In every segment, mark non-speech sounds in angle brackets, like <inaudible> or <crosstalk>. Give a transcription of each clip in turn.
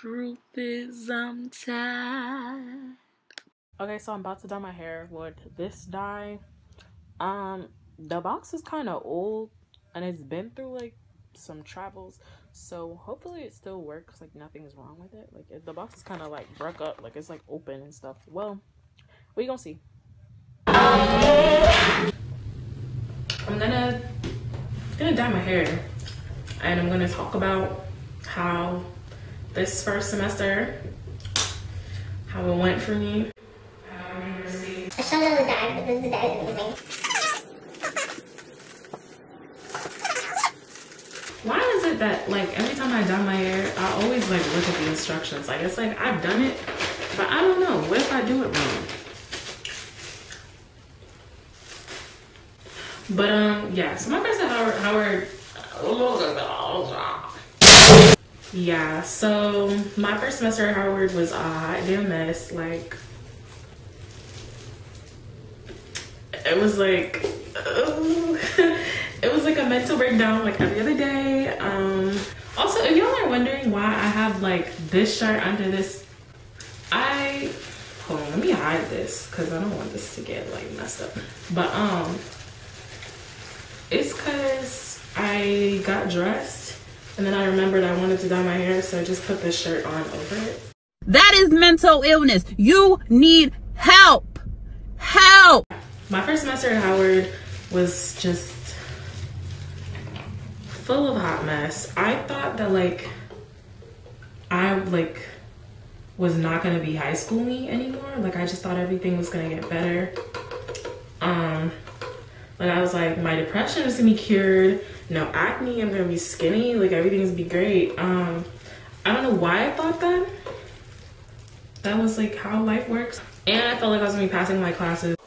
truth is I'm tired. Okay, so I'm about to dye my hair with this dye. Um, the box is kind of old and it's been through like some travels, so hopefully it still works. Like nothing is wrong with it. Like it, the box is kind of like broke up, like it's like open and stuff. Well, we gonna see. I'm gonna gonna dye my hair, and I'm gonna talk about how this first semester, how it went for me. I showed them the bag, but this is the bag that was Why is it that like every time I dye my hair, I always like look at the instructions? Like it's like I've done it, but I don't know. What if I do it wrong? But um, yeah. So my friend said Howard. Howard. Yeah. So my first semester at Howard was a hot damn mess. Like it was like. <laughs> it was like a mental breakdown like every other day. Um, also, if y'all are wondering why I have like this shirt under this, I hold on, let me hide this because I don't want this to get like messed up. But um, it's because I got dressed and then I remembered I wanted to dye my hair, so I just put this shirt on over it. That is mental illness. You need help. Help. My first semester at Howard was just full of hot mess. I thought that like I like was not gonna be high school me anymore. Like I just thought everything was gonna get better. Um like I was like my depression is gonna be cured, no acne, I'm gonna be skinny, like everything's gonna be great. Um I don't know why I thought that. That was like how life works. And I felt like I was gonna be passing my classes.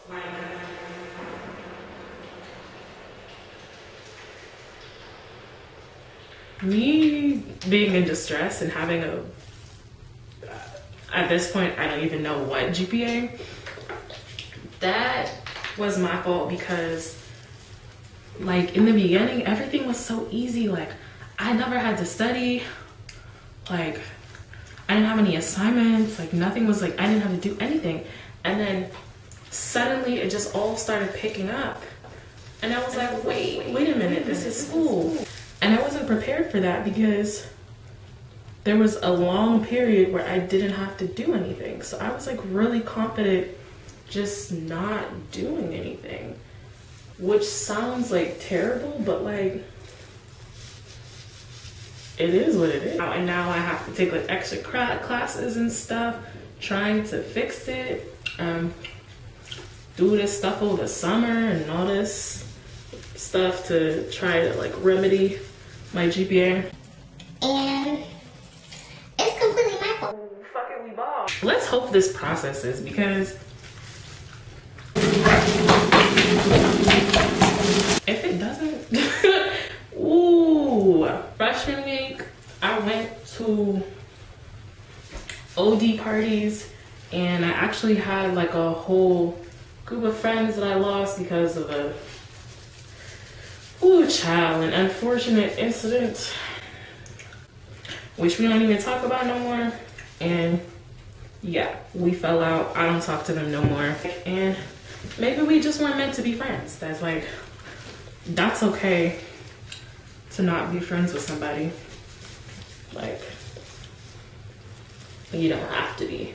me being in distress and having a at this point i don't even know what gpa that was my fault because like in the beginning everything was so easy. Like i never had to study. Like i didn't have any assignments. Like nothing was like i didn't have to do anything. And then suddenly it just all started picking up. And i was like wait wait a minute this is school. And I wasn't prepared for that because there was a long period where I didn't have to do anything. So I was like really confident just not doing anything, which sounds like terrible, but like it is what it is. And now I have to take like extra classes and stuff, trying to fix it. Um, do this stuff over the summer and all this stuff to try to like remedy my GPA. And it's completely my fault. Fucking we ball. Let's hope this processes because if it doesn't, ooh, freshman week, I went to OD parties and I actually had like a whole group of friends that I lost because of a Ooh, child, an unfortunate incident, which we don't even talk about no more. And yeah, we fell out. I don't talk to them no more. And maybe we just weren't meant to be friends. That's like, that's okay to not be friends with somebody. Like, you don't have to be.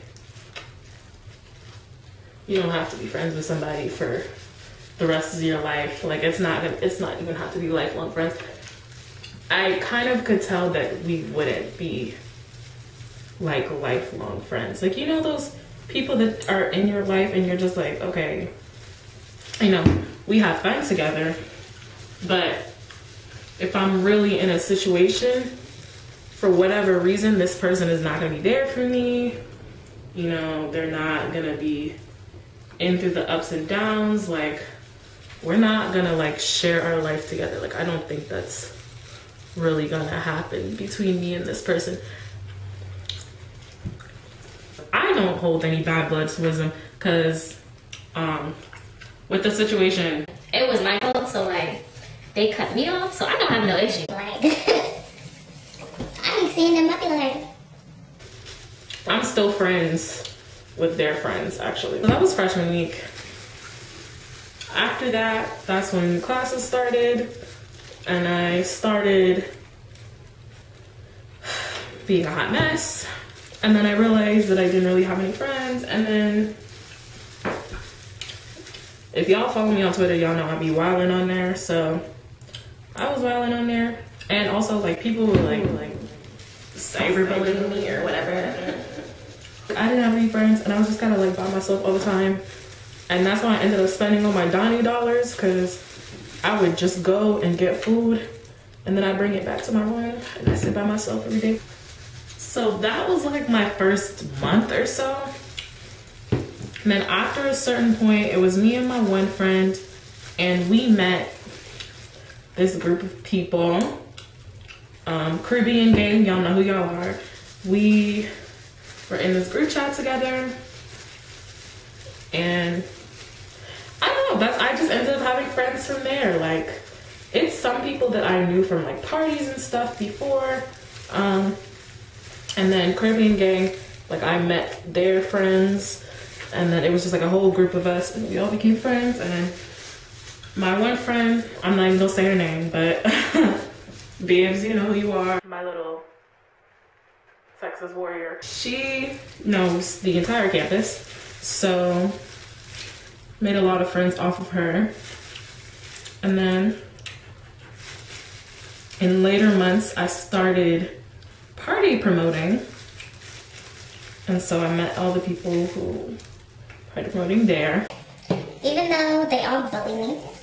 You don't have to be friends with somebody for the rest of your life. Like it's not it's not even have to be lifelong friends. I kind of could tell that we wouldn't be like lifelong friends. Like you know those people that are in your life and you're just like, okay, you know, we have fun together, but if I'm really in a situation for whatever reason this person is not going to be there for me, you know, they're not going to be in through the ups and downs like we're not gonna like share our life together. Like I don't think that's really gonna happen between me and this person. I don't hold any bad blood to them because um with the situation it was my fault so like they cut me off so I don't have no issue. Like <laughs> I be seeing I be like still friends with their friends actually. So that was freshman week. After that, that's when classes started, and I started being a hot mess. And then I realized that I didn't really have any friends, and then if y'all follow me on Twitter, y'all know I be wilding on there. So I was wilding on there, and also like people were like like cyberbullying me or whatever. I didn't have any friends, and I was just kind of like by myself all the time, and that's why I ended up spending all my Donnie dollars because I would just go and get food, and then I bring it back to my room and I sit by myself every day. So that was like my first month or so. And then after a certain point, it was me and my one friend, and we met this group of people. Um, Caribbean gang, y'all know who y'all are. We were in this group chat together, and I don't know. That's I just ended up having friends from there. Like, it's some people that I knew from like parties and stuff before, um, and then Caribbean gang. Like I met their friends and then it was just like a whole group of us and we all became friends and my one friend i'm not even gonna say her name but <laughs> Bibbs, you know who you are. My little texas warrior. She knows the entire campus so made a lot of friends off of her. And then in later months i started party promoting. And so i met all the people who party promoting there. Even though they all bully me. and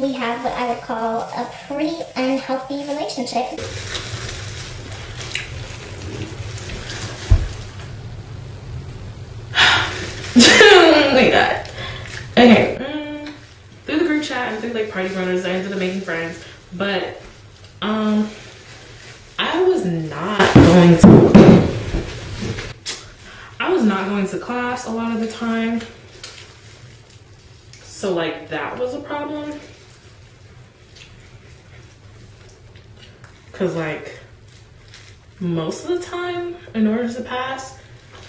we have what I would call a pretty unhealthy relationship. oh my god. Okay. Mm, through the group chat and through like party runners, I ended up making friends. But um I was not going to I was not going to class a lot of the time. So like that was a problem. Cause like most of the time in order to pass,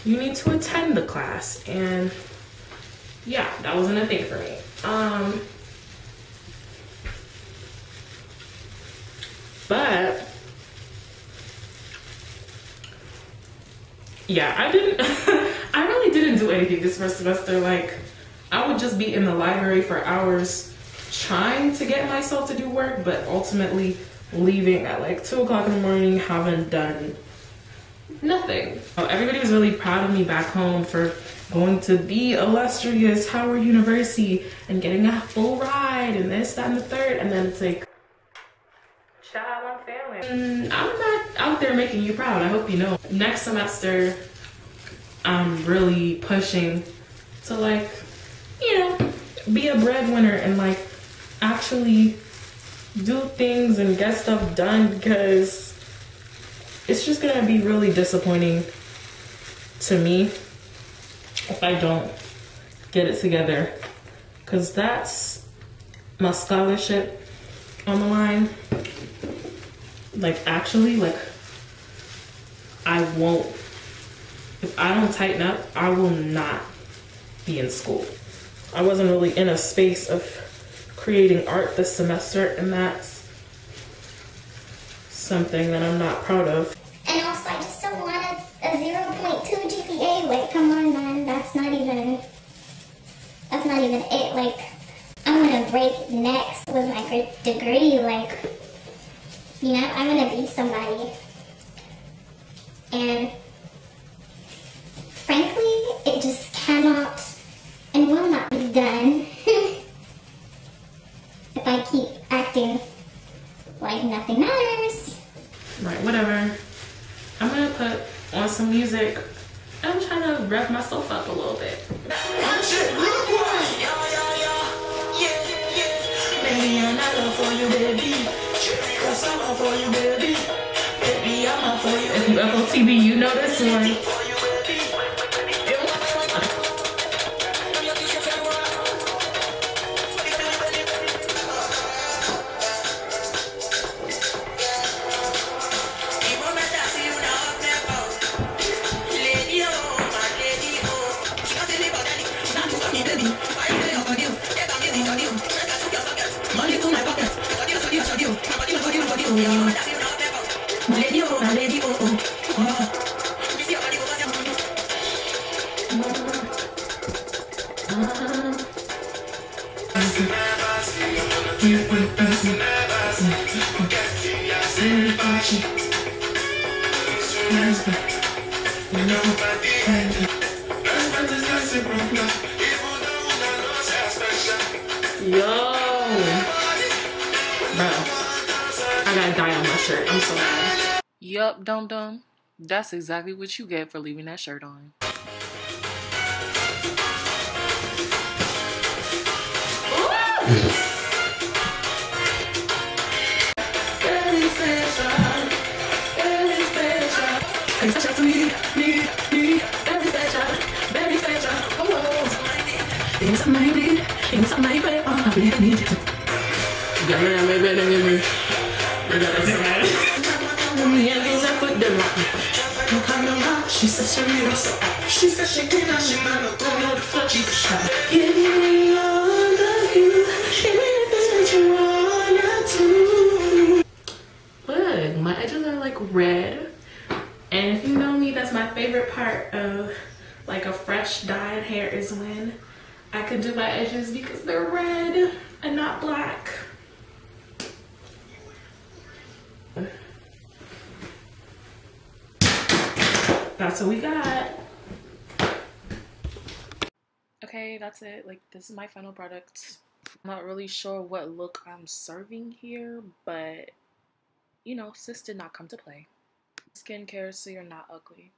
you need to attend the class. And yeah, that wasn't a thing for me. Um, but yeah, I didn't, <laughs> I really didn't do anything this first semester. Like, I would just be in the library for hours trying to get myself to do work, but ultimately leaving at like two o'clock in the morning, haven't done nothing. Everybody was really proud of me back home for going to the illustrious Howard University and getting a full ride and this, that, and the third. And then it's like, child, I'm failing. Mm, I'm not out there making you proud. I hope you know. Next semester, I'm really pushing to like, you know, be a breadwinner and like actually do things and get stuff done because it's just gonna be really disappointing to me if I don't get it together because that's my scholarship on the line like actually like I won't if I don't tighten up, I will not be in school. I wasn't really in a space of creating art this semester and that's something that I'm not proud of. And also I just don't want a, a 0.2 GPA. Like come on man, that's not even that's not even it. Like I'm gonna break necks with my degree. Like you know, I'm gonna be somebody. And if I keep acting like nothing matters. Right, whatever. I'm gonna put on some music. I'm trying to rev myself up a little bit. Baby, I'm not for you, baby. If you FOTB, you know this one. Yo, bro, I gotta die on my shirt. I'm so mad. Yup, dum dum. That's exactly what you get for leaving that shirt on. <laughs> She Give me all of you. Dyed hair is when I can do my edges because they're red and not black. That's what we got. Okay, that's it. Like, this is my final product. I'm not really sure what look I'm serving here, but you know, sis did not come to play. Skincare so you're not ugly.